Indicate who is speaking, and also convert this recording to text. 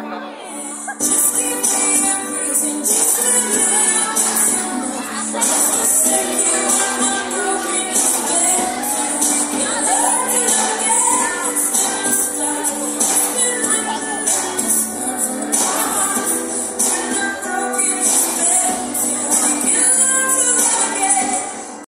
Speaker 1: Just